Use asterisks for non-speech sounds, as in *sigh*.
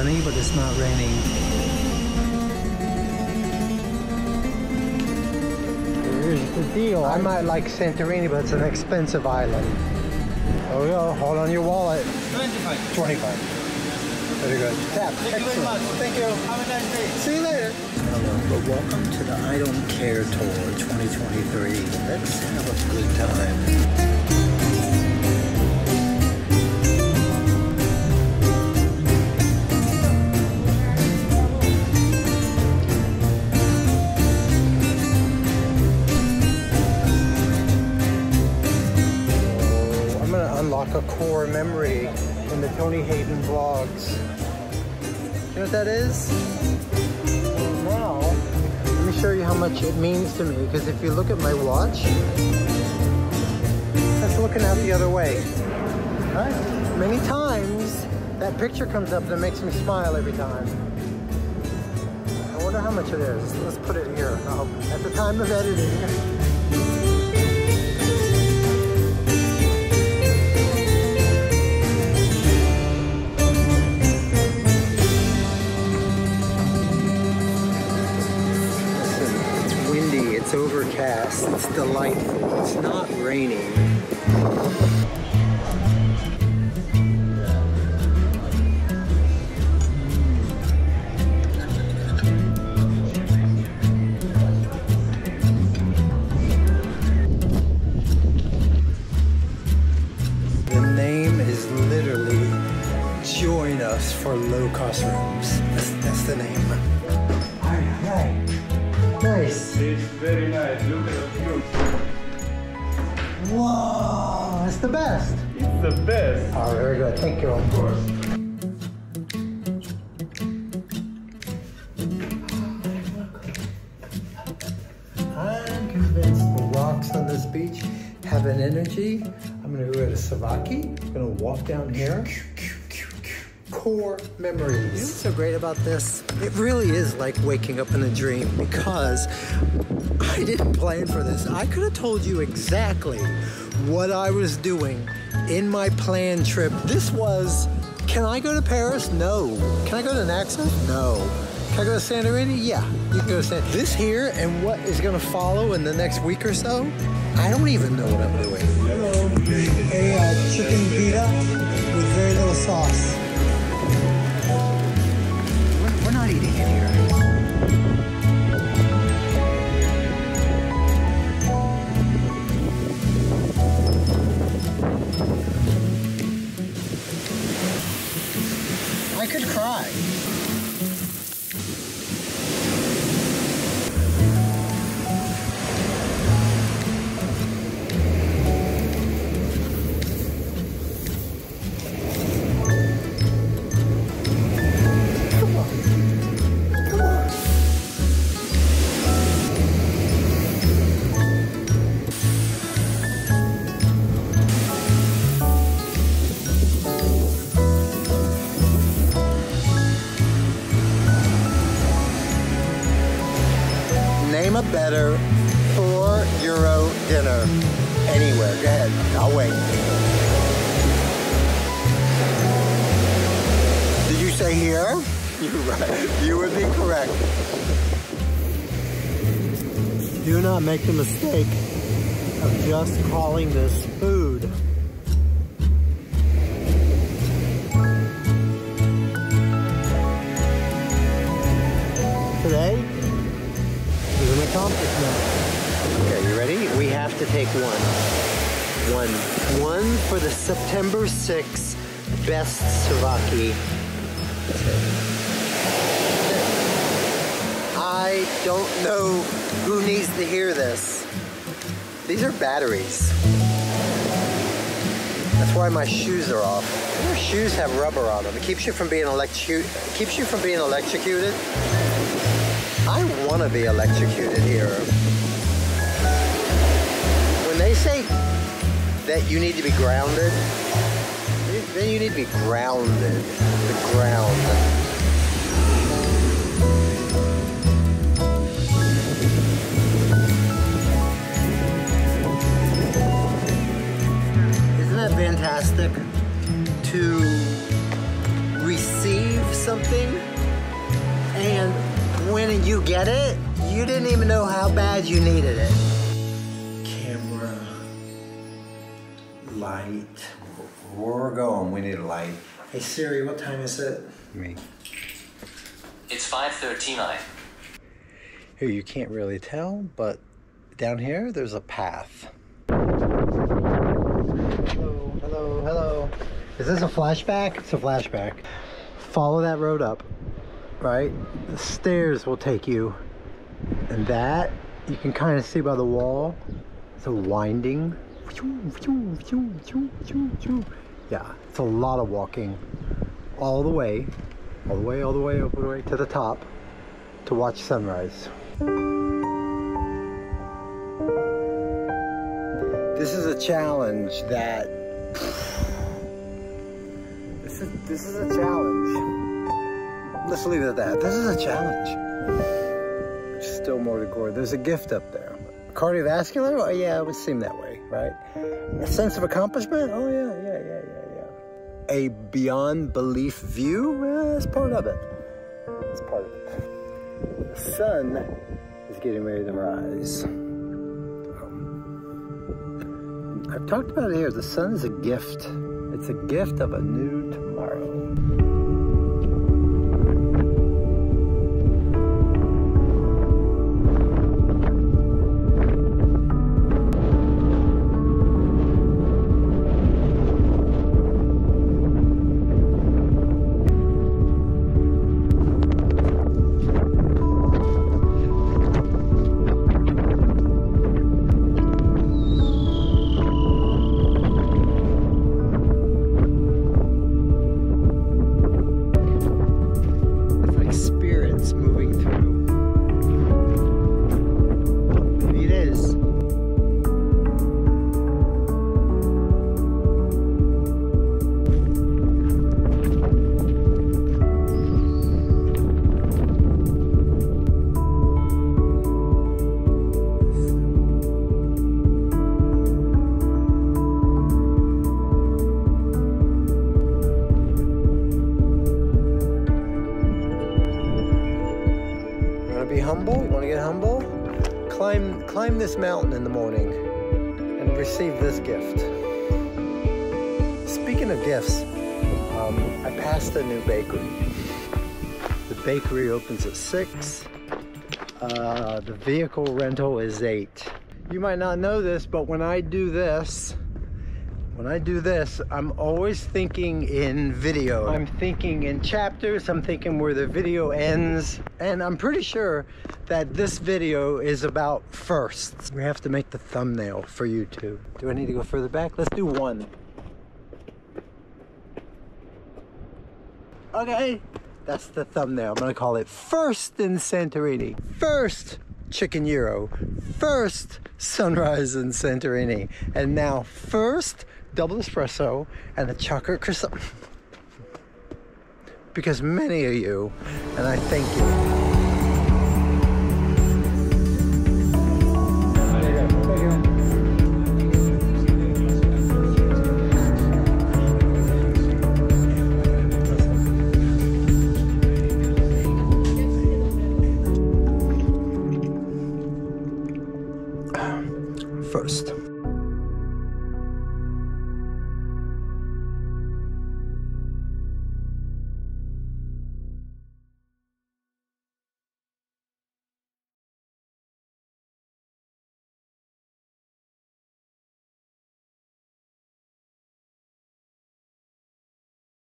sunny, but it's not raining. Here's the deal. I might like Santorini, but it's an expensive island. Oh yeah, hold on your wallet. 25. 25. Very good. Tap. Thank you very Excellent. much. Thank you. Have a nice day. See you later. Hello, but welcome to the I Don't Care Tour 2023. Let's have a good time. A core memory in the Tony Hayden vlogs. You know what that is? Now, let me show you how much it means to me. Because if you look at my watch, that's looking out the other way. Right? Many times, that picture comes up it makes me smile every time. I wonder how much it is. Let's put it here. Oh, at the time of editing. *laughs* overcast, it's delightful, it's not raining. The name is literally Join Us for Low Cost Rooms. That's, that's the name. Alright. Nice. It's very nice. Look at the view. Whoa, it's the best. It's the best. Oh, very good. Thank you. Of course. I'm convinced the rocks on this beach have an energy. I'm gonna go to Savaki. I'm gonna walk down here. Core memories. You know what's so great about this? It really is like waking up in a dream because I didn't plan for this. I could have told you exactly what I was doing in my planned trip. This was, can I go to Paris? No. Can I go to Naxos? No. Can I go to Santorini? Yeah, you can go to San. This here and what is going to follow in the next week or so, I don't even know what I'm doing. Hello. A uh, chicken pita with very little sauce. Better four euro dinner anywhere. Go ahead. I'll wait. Did you say here? *laughs* You would be correct. Do not make the mistake of just calling this food. To take one. One. One for the September 6th Best Savaki. I don't know who needs to hear this. These are batteries. That's why my shoes are off. Your shoes have rubber on them. It keeps you from being electro- keeps you from being electrocuted. I want to be electrocuted here. They say that you need to be grounded, then you need to be grounded. The ground. Isn't that fantastic? To receive something, and when you get it, you didn't even know how bad you needed it. Light. Where we're going, we need a light. Hey Siri, what time is it? Me. It's 5.39. Here, you can't really tell, but down here, there's a path. Hello, hello, hello. Is this a flashback? It's a flashback. Follow that road up, right? The stairs will take you. And that, you can kind of see by the wall, it's a winding. Yeah, it's a lot of walking all the way, all the way, all the way, all the way to the top to watch sunrise. This is a challenge that this is this is a challenge. Let's leave it at that. This is a challenge. There's still more to go. There's a gift up there. Cardiovascular? Oh yeah, it would seem that way, right? A sense of accomplishment? Oh yeah, yeah, yeah, yeah, yeah. A beyond belief view? Well, that's part of it. It's part of it. The sun is getting ready to rise. I've talked about it here. The sun is a gift. It's a gift of a new humble? You want to get humble? Climb, climb this mountain in the morning and receive this gift. Speaking of gifts, um, I passed a new bakery. The bakery opens at six. Uh, the vehicle rental is eight. You might not know this, but when I do this, when I do this, I'm always thinking in video. I'm thinking in chapters, I'm thinking where the video ends, and I'm pretty sure that this video is about firsts. We have to make the thumbnail for YouTube. Do I need to go further back? Let's do one. Okay, that's the thumbnail. I'm gonna call it First in Santorini. First Chicken Euro. First Sunrise in Santorini. And now first double espresso and a chocolate croissant. *laughs* because many of you, and I thank you,